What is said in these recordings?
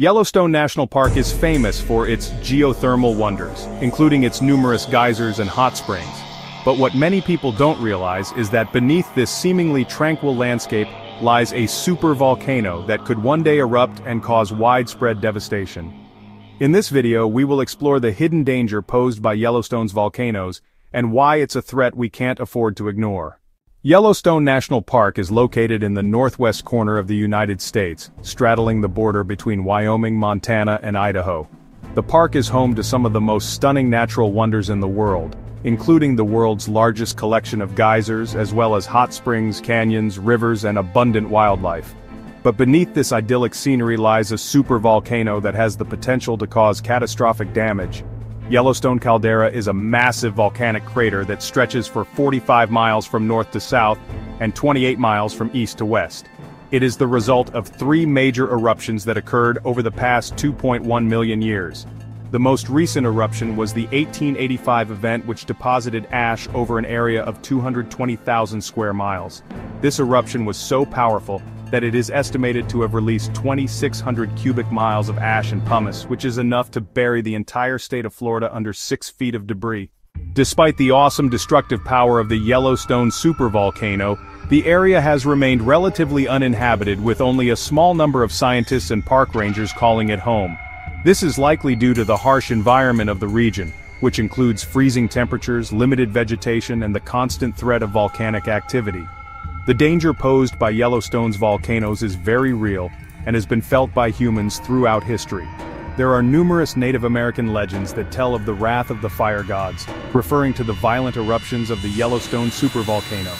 Yellowstone National Park is famous for its geothermal wonders, including its numerous geysers and hot springs. But what many people don't realize is that beneath this seemingly tranquil landscape lies a supervolcano that could one day erupt and cause widespread devastation. In this video we will explore the hidden danger posed by Yellowstone's volcanoes, and why it's a threat we can't afford to ignore. Yellowstone National Park is located in the northwest corner of the United States, straddling the border between Wyoming, Montana, and Idaho. The park is home to some of the most stunning natural wonders in the world, including the world's largest collection of geysers as well as hot springs, canyons, rivers, and abundant wildlife. But beneath this idyllic scenery lies a supervolcano that has the potential to cause catastrophic damage, Yellowstone Caldera is a massive volcanic crater that stretches for 45 miles from north to south and 28 miles from east to west. It is the result of three major eruptions that occurred over the past 2.1 million years. The most recent eruption was the 1885 event which deposited ash over an area of 220,000 square miles. This eruption was so powerful that it is estimated to have released 2,600 cubic miles of ash and pumice, which is enough to bury the entire state of Florida under six feet of debris. Despite the awesome destructive power of the Yellowstone supervolcano, the area has remained relatively uninhabited with only a small number of scientists and park rangers calling it home. This is likely due to the harsh environment of the region, which includes freezing temperatures, limited vegetation and the constant threat of volcanic activity. The danger posed by Yellowstone's volcanoes is very real, and has been felt by humans throughout history. There are numerous Native American legends that tell of the wrath of the fire gods, referring to the violent eruptions of the Yellowstone supervolcano.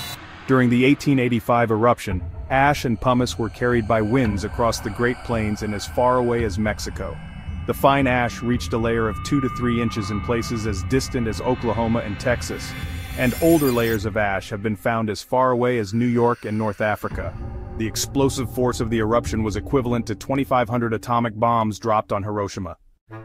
During the 1885 eruption, ash and pumice were carried by winds across the Great Plains and as far away as Mexico. The fine ash reached a layer of 2 to 3 inches in places as distant as Oklahoma and Texas, and older layers of ash have been found as far away as New York and North Africa. The explosive force of the eruption was equivalent to 2,500 atomic bombs dropped on Hiroshima.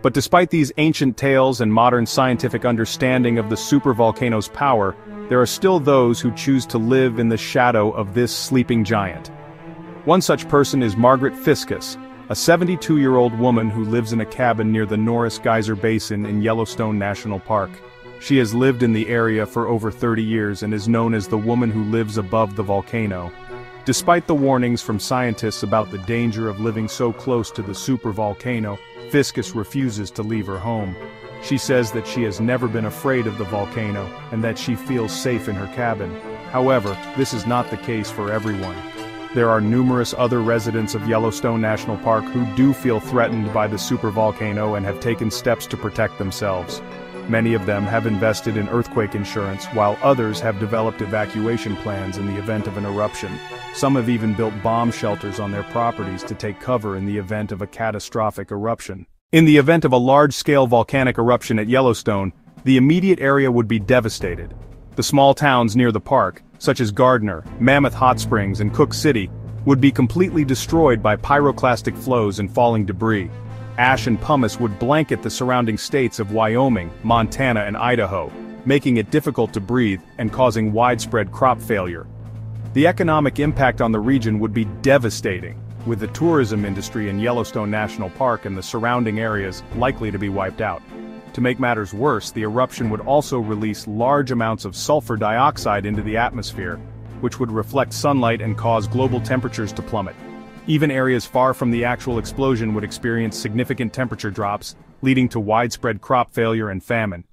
But despite these ancient tales and modern scientific understanding of the supervolcano's power, there are still those who choose to live in the shadow of this sleeping giant. One such person is Margaret Fiscus, a 72-year-old woman who lives in a cabin near the Norris Geyser Basin in Yellowstone National Park. She has lived in the area for over 30 years and is known as the woman who lives above the volcano. Despite the warnings from scientists about the danger of living so close to the supervolcano, Fiscus refuses to leave her home. She says that she has never been afraid of the volcano and that she feels safe in her cabin. However, this is not the case for everyone. There are numerous other residents of Yellowstone National Park who do feel threatened by the supervolcano and have taken steps to protect themselves. Many of them have invested in earthquake insurance, while others have developed evacuation plans in the event of an eruption. Some have even built bomb shelters on their properties to take cover in the event of a catastrophic eruption. In the event of a large-scale volcanic eruption at Yellowstone, the immediate area would be devastated. The small towns near the park, such as Gardiner, Mammoth Hot Springs, and Cooke City, would be completely destroyed by pyroclastic flows and falling debris. Ash and pumice would blanket the surrounding states of Wyoming, Montana and Idaho, making it difficult to breathe and causing widespread crop failure. The economic impact on the region would be devastating, with the tourism industry in Yellowstone National Park and the surrounding areas likely to be wiped out. To make matters worse, the eruption would also release large amounts of sulfur dioxide into the atmosphere, which would reflect sunlight and cause global temperatures to plummet. Even areas far from the actual explosion would experience significant temperature drops, leading to widespread crop failure and famine.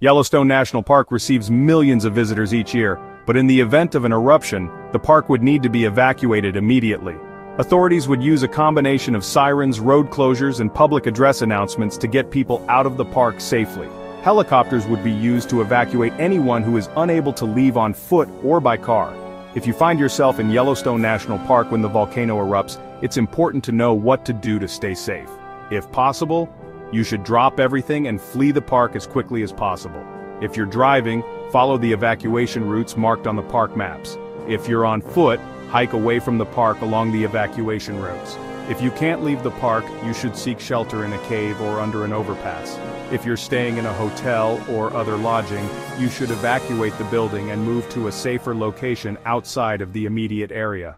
Yellowstone National Park receives millions of visitors each year, but in the event of an eruption, the park would need to be evacuated immediately. Authorities would use a combination of sirens, road closures, and public address announcements to get people out of the park safely. Helicopters would be used to evacuate anyone who is unable to leave on foot or by car. If you find yourself in Yellowstone National Park when the volcano erupts, it's important to know what to do to stay safe. If possible, you should drop everything and flee the park as quickly as possible. If you're driving, follow the evacuation routes marked on the park maps. If you're on foot, hike away from the park along the evacuation routes. If you can't leave the park, you should seek shelter in a cave or under an overpass. If you're staying in a hotel or other lodging, you should evacuate the building and move to a safer location outside of the immediate area.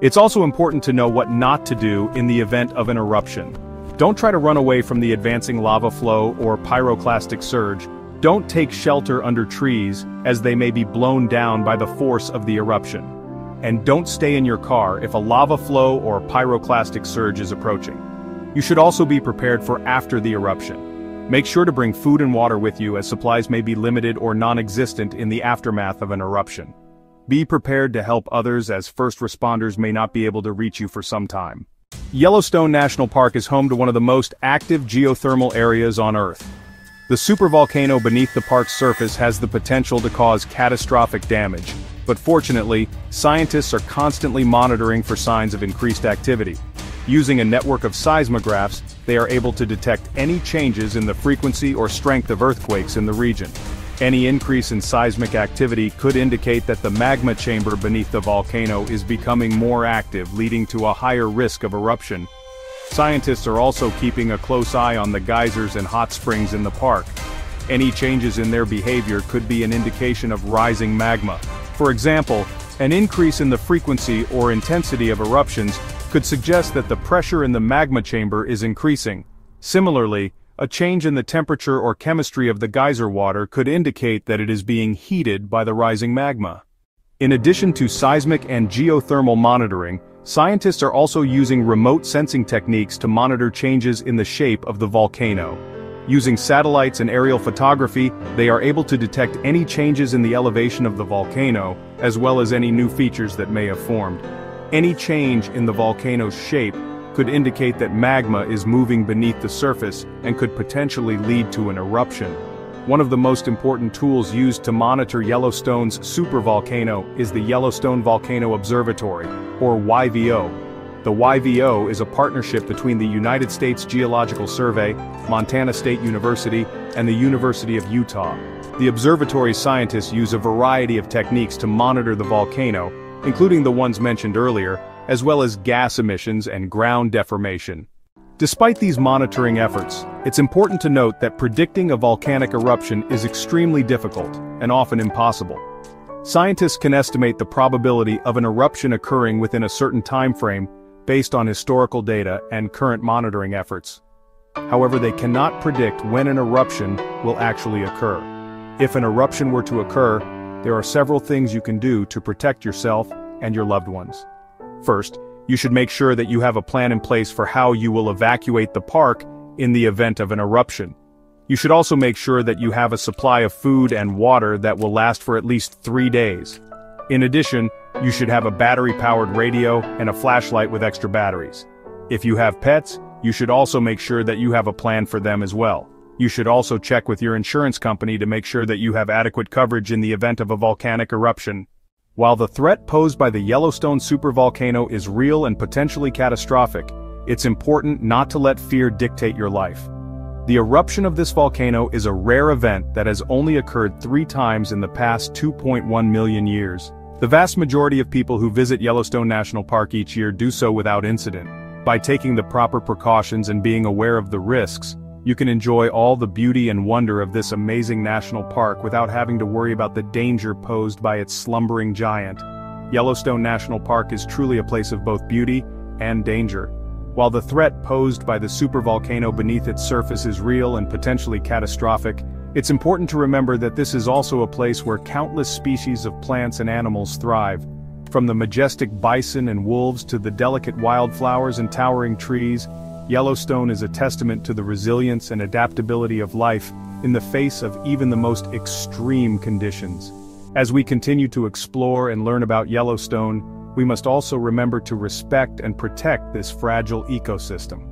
It's also important to know what not to do in the event of an eruption. Don't try to run away from the advancing lava flow or pyroclastic surge, don't take shelter under trees, as they may be blown down by the force of the eruption. And don't stay in your car if a lava flow or pyroclastic surge is approaching. You should also be prepared for after the eruption. Make sure to bring food and water with you as supplies may be limited or non-existent in the aftermath of an eruption. Be prepared to help others as first responders may not be able to reach you for some time. Yellowstone National Park is home to one of the most active geothermal areas on Earth. The supervolcano beneath the park's surface has the potential to cause catastrophic damage, but fortunately, scientists are constantly monitoring for signs of increased activity. Using a network of seismographs, they are able to detect any changes in the frequency or strength of earthquakes in the region. Any increase in seismic activity could indicate that the magma chamber beneath the volcano is becoming more active leading to a higher risk of eruption, Scientists are also keeping a close eye on the geysers and hot springs in the park. Any changes in their behavior could be an indication of rising magma. For example, an increase in the frequency or intensity of eruptions could suggest that the pressure in the magma chamber is increasing. Similarly, a change in the temperature or chemistry of the geyser water could indicate that it is being heated by the rising magma. In addition to seismic and geothermal monitoring, Scientists are also using remote sensing techniques to monitor changes in the shape of the volcano. Using satellites and aerial photography, they are able to detect any changes in the elevation of the volcano, as well as any new features that may have formed. Any change in the volcano's shape could indicate that magma is moving beneath the surface and could potentially lead to an eruption. One of the most important tools used to monitor Yellowstone's supervolcano is the Yellowstone Volcano Observatory, or YVO. The YVO is a partnership between the United States Geological Survey, Montana State University, and the University of Utah. The observatory scientists use a variety of techniques to monitor the volcano, including the ones mentioned earlier, as well as gas emissions and ground deformation. Despite these monitoring efforts, it's important to note that predicting a volcanic eruption is extremely difficult, and often impossible. Scientists can estimate the probability of an eruption occurring within a certain time frame based on historical data and current monitoring efforts. However they cannot predict when an eruption will actually occur. If an eruption were to occur, there are several things you can do to protect yourself and your loved ones. First, you should make sure that you have a plan in place for how you will evacuate the park in the event of an eruption. You should also make sure that you have a supply of food and water that will last for at least three days. In addition, you should have a battery-powered radio and a flashlight with extra batteries. If you have pets, you should also make sure that you have a plan for them as well. You should also check with your insurance company to make sure that you have adequate coverage in the event of a volcanic eruption. While the threat posed by the Yellowstone supervolcano is real and potentially catastrophic, it's important not to let fear dictate your life. The eruption of this volcano is a rare event that has only occurred three times in the past 2.1 million years. The vast majority of people who visit Yellowstone National Park each year do so without incident. By taking the proper precautions and being aware of the risks, you can enjoy all the beauty and wonder of this amazing national park without having to worry about the danger posed by its slumbering giant. Yellowstone National Park is truly a place of both beauty and danger. While the threat posed by the supervolcano beneath its surface is real and potentially catastrophic, it's important to remember that this is also a place where countless species of plants and animals thrive. From the majestic bison and wolves to the delicate wildflowers and towering trees, Yellowstone is a testament to the resilience and adaptability of life in the face of even the most extreme conditions. As we continue to explore and learn about Yellowstone, we must also remember to respect and protect this fragile ecosystem.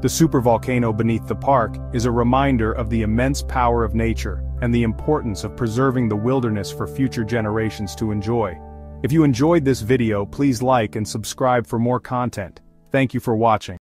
The supervolcano beneath the park is a reminder of the immense power of nature and the importance of preserving the wilderness for future generations to enjoy. If you enjoyed this video please like and subscribe for more content. Thank you for watching.